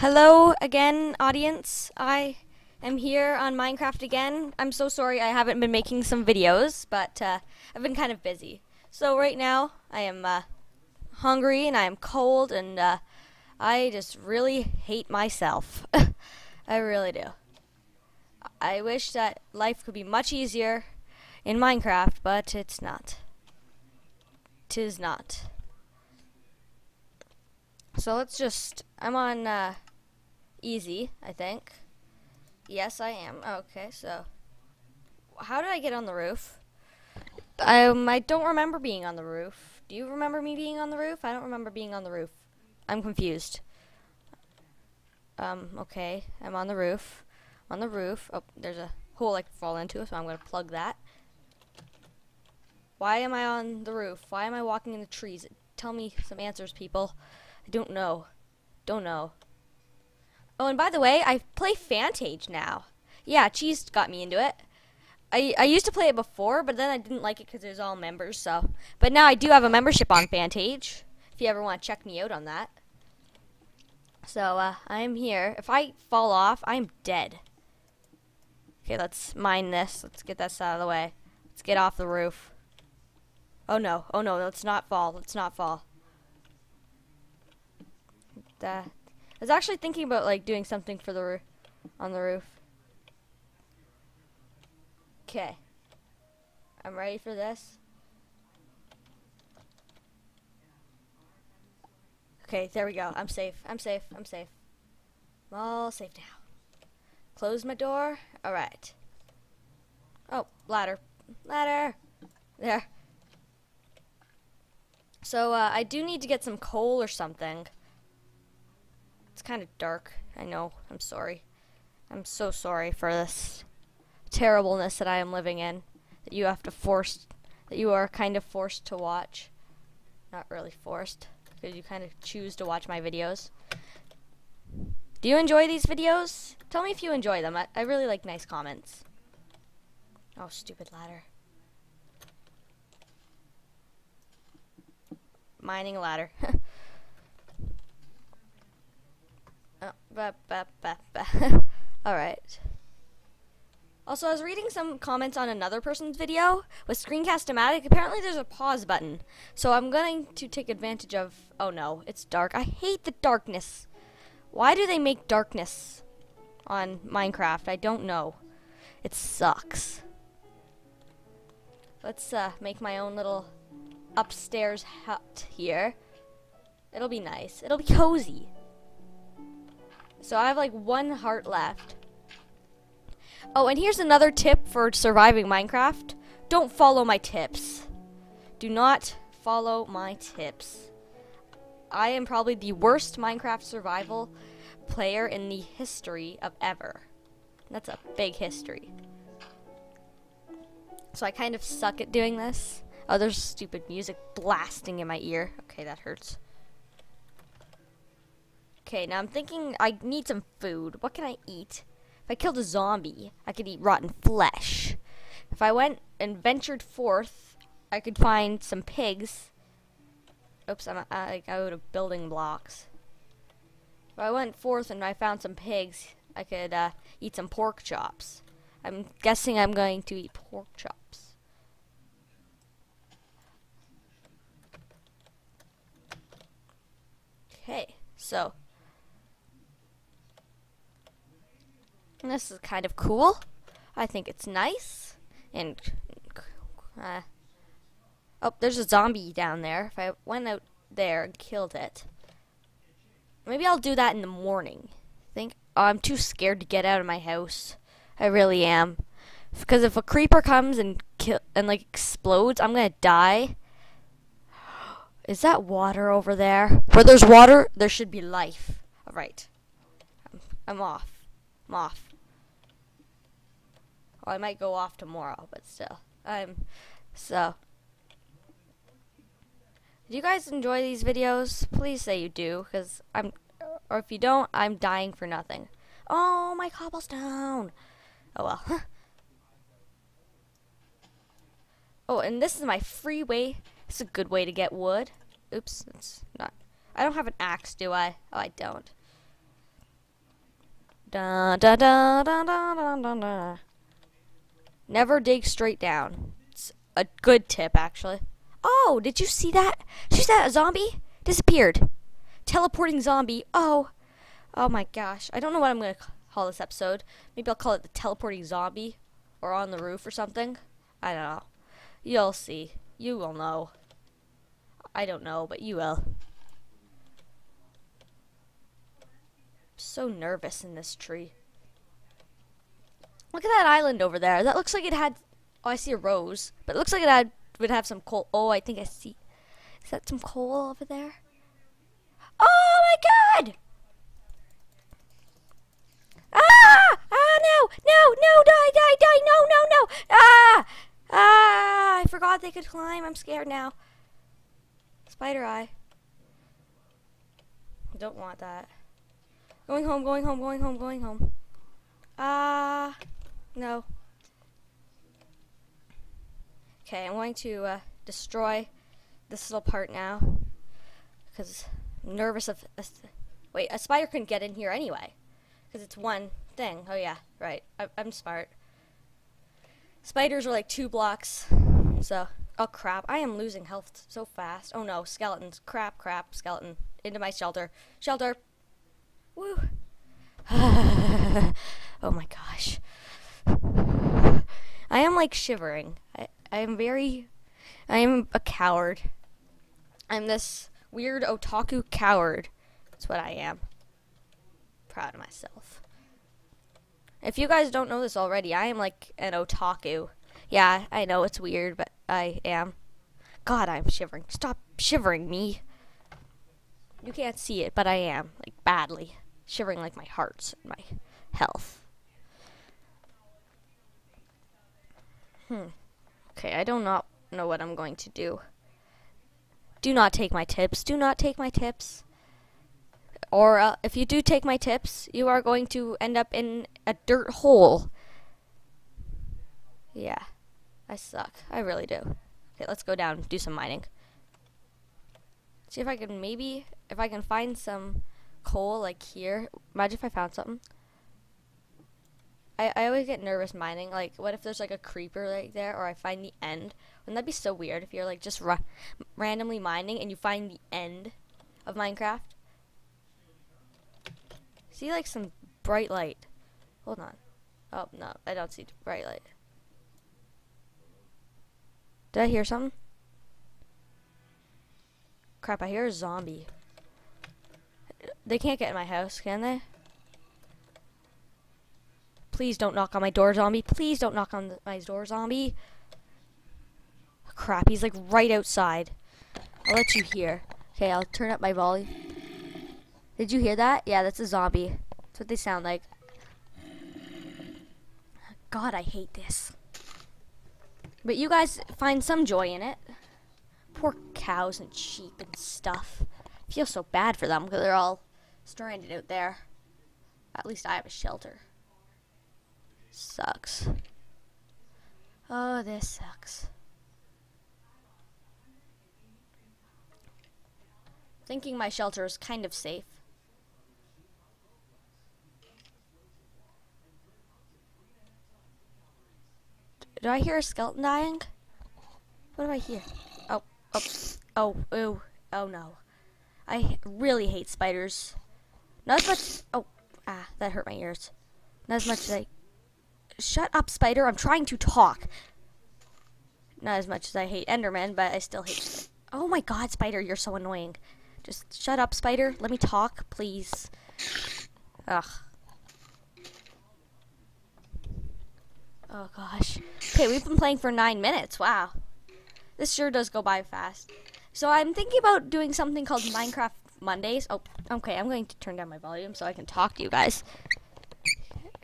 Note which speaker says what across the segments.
Speaker 1: Hello again, audience. I am here on Minecraft again. I'm so sorry I haven't been making some videos, but uh, I've been kind of busy. So right now, I am uh, hungry and I am cold and uh, I just really hate myself. I really do. I wish that life could be much easier in Minecraft, but it's not. Tis not. So let's just. I'm on uh, easy, I think. Yes, I am. Okay, so. How did I get on the roof? Um, I don't remember being on the roof. Do you remember me being on the roof? I don't remember being on the roof. I'm confused. Um, okay. I'm on the roof. On the roof. Oh, there's a hole I can fall into, so I'm going to plug that. Why am I on the roof? Why am I walking in the trees? Tell me some answers, people. I don't know. Don't know. Oh, and by the way, I play Fantage now. Yeah, Cheese got me into it. I, I used to play it before, but then I didn't like it because it was all members, so. But now I do have a membership on Fantage, if you ever want to check me out on that. So, uh, I'm here. If I fall off, I'm dead. Okay, let's mine this. Let's get this out of the way. Let's get off the roof. Oh no, oh no, let's not fall. Let's not fall. That. I was actually thinking about like doing something for the roof, on the roof. Okay. I'm ready for this. Okay, there we go. I'm safe. I'm safe. I'm safe. I'm all safe now. Close my door. Alright. Oh, ladder. Ladder. There. So, uh, I do need to get some coal or something. Kind of dark. I know. I'm sorry. I'm so sorry for this terribleness that I am living in. That you have to force, that you are kind of forced to watch. Not really forced, because you kind of choose to watch my videos. Do you enjoy these videos? Tell me if you enjoy them. I, I really like nice comments. Oh, stupid ladder. Mining ladder. bah, bah, bah, bah. Alright. Also, I was reading some comments on another person's video with Screencast-O-Matic. Apparently, there's a pause button. So I'm going to take advantage of... Oh, no. It's dark. I hate the darkness. Why do they make darkness on Minecraft? I don't know. It sucks. Let's uh, make my own little upstairs hut here. It'll be nice. It'll be cozy. So I have like one heart left. Oh, and here's another tip for surviving Minecraft. Don't follow my tips. Do not follow my tips. I am probably the worst Minecraft survival player in the history of ever. That's a big history. So I kind of suck at doing this. Oh, there's stupid music blasting in my ear. Okay, that hurts. Okay, now I'm thinking I need some food. What can I eat? If I killed a zombie, I could eat rotten flesh. If I went and ventured forth, I could find some pigs. Oops, I'm out of building blocks. If I went forth and I found some pigs, I could uh, eat some pork chops. I'm guessing I'm going to eat pork chops. Okay, so this is kind of cool. I think it's nice. And, uh, oh, there's a zombie down there. If I went out there and killed it, maybe I'll do that in the morning. I think oh, I'm too scared to get out of my house. I really am. Because if a creeper comes and kill and like explodes, I'm gonna die. Is that water over there? Where there's water, there should be life. All right. I'm, I'm off. I'm off. I might go off tomorrow, but still. I'm so. Do you guys enjoy these videos? Please say you do, because I'm, or if you don't, I'm dying for nothing. Oh, my cobblestone. Oh well. oh, and this is my free way. It's a good way to get wood. Oops, it's not. I don't have an axe, do I? Oh, I don't. Da da da da da da da da. Never dig straight down. It's a good tip, actually. Oh, did you see that? See that? A zombie disappeared. Teleporting zombie. Oh, oh my gosh. I don't know what I'm gonna call this episode. Maybe I'll call it the teleporting zombie, or on the roof or something. I don't know. You'll see. You will know. I don't know, but you will. so nervous in this tree. Look at that island over there. That looks like it had. Oh, I see a rose, but it looks like it had would have some coal. Oh, I think I see. Is that some coal over there? Oh my God! Ah! Ah! No! No! No! Die! Die! Die! No! No! No! Ah! Ah! I forgot they could climb. I'm scared now. Spider eye. Don't want that. Going home, going home, going home, going home. Ah, uh, no. Okay, I'm going to uh, destroy this little part now. Because I'm nervous of... Uh, wait, a spider couldn't get in here anyway. Because it's one thing. Oh yeah, right. I I'm smart. Spiders are like two blocks. So, oh crap. I am losing health so fast. Oh no, skeletons. Crap, crap, skeleton. Into my shelter. Shelter. Woo. oh my gosh. Like shivering. I, I am very. I am a coward. I'm this weird otaku coward. That's what I am. Proud of myself. If you guys don't know this already, I am like an otaku. Yeah, I know it's weird, but I am. God, I'm shivering. Stop shivering me. You can't see it, but I am, like, badly shivering like my heart and my health. Hmm. Okay, I do not know what I'm going to do. Do not take my tips. Do not take my tips. Or uh, if you do take my tips, you are going to end up in a dirt hole. Yeah. I suck. I really do. Okay, let's go down do some mining. See if I can maybe, if I can find some coal like here. Imagine if I found something. I, I always get nervous mining. Like, what if there's like a creeper right there, or I find the end? Wouldn't that be so weird if you're like just ra randomly mining and you find the end of Minecraft? See like some bright light. Hold on. Oh no, I don't see bright light. Did I hear something? Crap, I hear a zombie. They can't get in my house, can they? Please don't knock on my door, zombie. Please don't knock on my door, zombie. Crap, he's like right outside. I'll let you hear. Okay, I'll turn up my volume. Did you hear that? Yeah, that's a zombie. That's what they sound like. God, I hate this. But you guys find some joy in it. Poor cows and sheep and stuff. I feel so bad for them because they're all stranded out there. At least I have a shelter. Sucks. Oh, this sucks. Thinking my shelter is kind of safe. Do I hear a skeleton dying? What do I hear? Oh, oh, oh, oh, oh no. I really hate spiders. Not as much. Oh, ah, that hurt my ears. Not as much as I. Shut up, spider. I'm trying to talk. Not as much as I hate Enderman, but I still hate. Oh my god, spider, you're so annoying. Just shut up, spider. Let me talk, please. Ugh. Oh gosh. Okay, we've been playing for nine minutes. Wow. This sure does go by fast. So I'm thinking about doing something called Minecraft Mondays. Oh, okay. I'm going to turn down my volume so I can talk to you guys.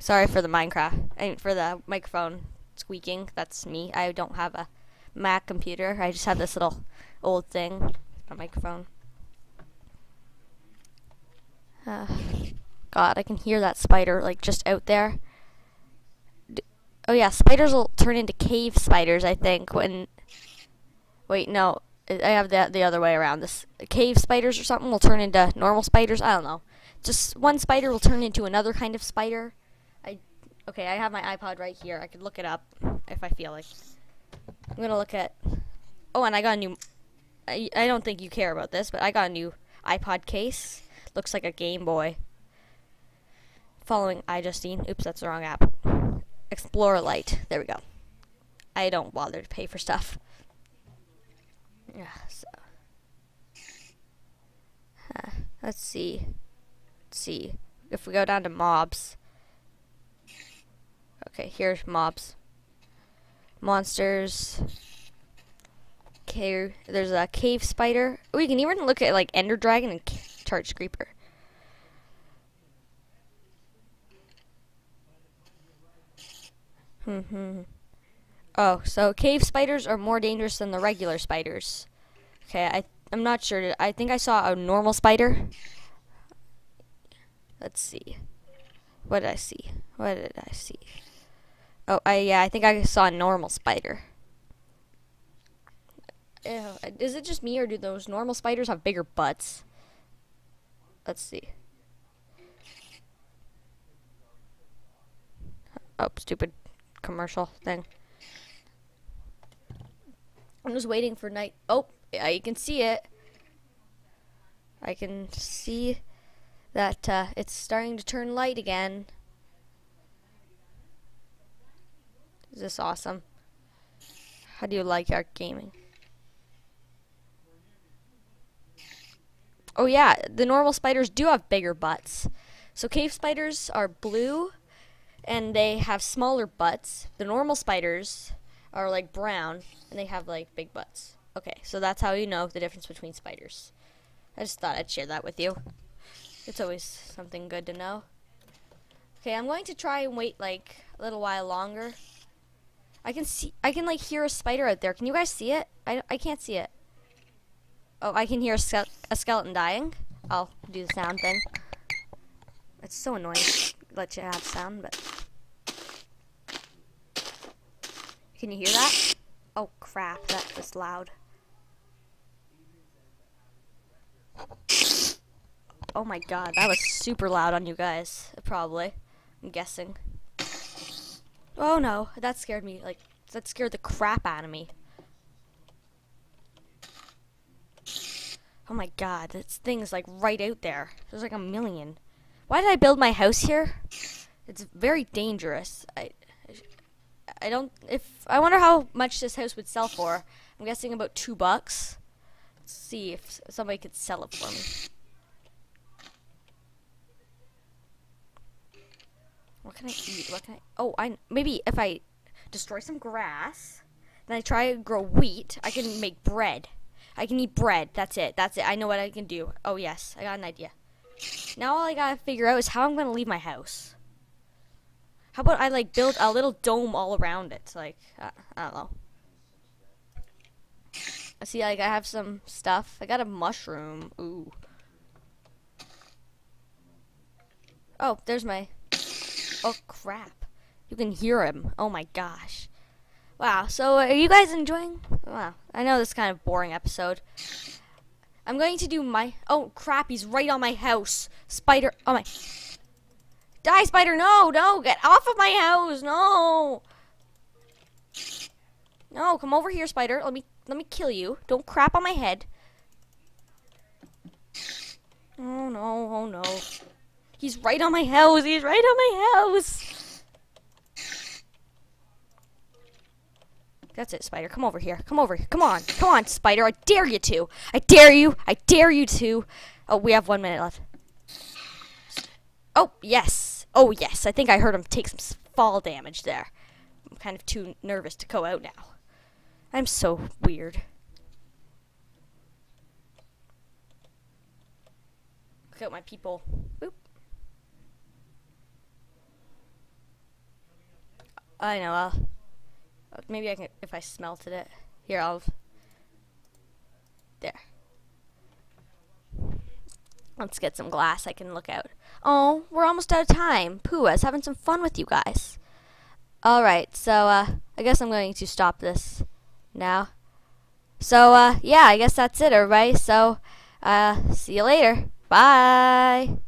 Speaker 1: Sorry for the Minecraft. Mean, for the microphone squeaking. That's me. I don't have a Mac computer. I just have this little old thing, a microphone. Uh, God, I can hear that spider like just out there. D oh yeah, spiders will turn into cave spiders. I think when. Wait, no. I have that the other way around. This cave spiders or something will turn into normal spiders. I don't know. just one spider will turn into another kind of spider. Okay, I have my iPod right here. I could look it up if I feel like. I'm gonna look at. Oh, and I got a new. I I don't think you care about this, but I got a new iPod case. Looks like a Game Boy. Following iJustine. Oops, that's the wrong app. Explorer Lite. There we go. I don't bother to pay for stuff. Yeah. So. Let's see. Let's see. If we go down to mobs. Okay, here's mobs. Monsters. There's a cave spider. Oh, you can even look at like Ender Dragon and Charge Creeper. Hmm. oh, so cave spiders are more dangerous than the regular spiders. Okay, I I'm not sure. I think I saw a normal spider. Let's see. What did I see? What did I see? Oh, I yeah, I think I saw a normal spider. Ew, is it just me or do those normal spiders have bigger butts? Let's see. Oh, stupid commercial thing. I'm just waiting for night. Oh, yeah, you can see it. I can see that uh, it's starting to turn light again. This is this awesome? How do you like our gaming? Oh yeah, the normal spiders do have bigger butts. So cave spiders are blue and they have smaller butts. The normal spiders are like brown and they have like big butts. Okay, so that's how you know the difference between spiders. I just thought I'd share that with you. It's always something good to know. Okay, I'm going to try and wait like a little while longer. I can see, I can like hear a spider out there. Can you guys see it? I, I can't see it. Oh, I can hear a, ske a skeleton dying. I'll do the sound thing. It's so annoying. Let you have sound, but. Can you hear that? Oh crap, that was loud. Oh my god, that was super loud on you guys, probably. I'm guessing. Oh no, that scared me, like, that scared the crap out of me. Oh my god, this thing's like right out there. There's like a million. Why did I build my house here? It's very dangerous. I, I don't, if, I wonder how much this house would sell for. I'm guessing about two bucks. Let's see if somebody could sell it for me. What can I eat? What can I? Oh, I maybe if I destroy some grass, then I try to grow wheat, I can make bread. I can eat bread. That's it. That's it. I know what I can do. Oh yes, I got an idea. Now all I gotta figure out is how I'm gonna leave my house. How about I like build a little dome all around it? Like uh, I don't know. I see. Like I have some stuff. I got a mushroom. Ooh. Oh, there's my Oh, crap. You can hear him. Oh, my gosh. Wow. So, are you guys enjoying? Wow. I know this is kind of boring episode. I'm going to do my... Oh, crap. He's right on my house. Spider... Oh, my... Die, spider. No, no. Get off of my house. No. No, come over here, spider. Let me let me kill you. Don't crap on my head. Oh no, oh no. He's right on my house. He's right on my house. That's it, Spider. Come over here. Come over here. Come on. Come on, Spider. I dare you to. I dare you. I dare you to. Oh, we have one minute left. Oh, yes. Oh, yes. I think I heard him take some fall damage there. I'm kind of too nervous to go out now. I'm so weird. Look at my people. Boop. I know. I'll maybe I can if I smelted it. Here, I'll. There. Let's get some glass. I can look out. Oh, we're almost out of time. Pooh, I was having some fun with you guys. All right, so uh, I guess I'm going to stop this now. So uh, yeah, I guess that's it, everybody. So uh, see you later. Bye.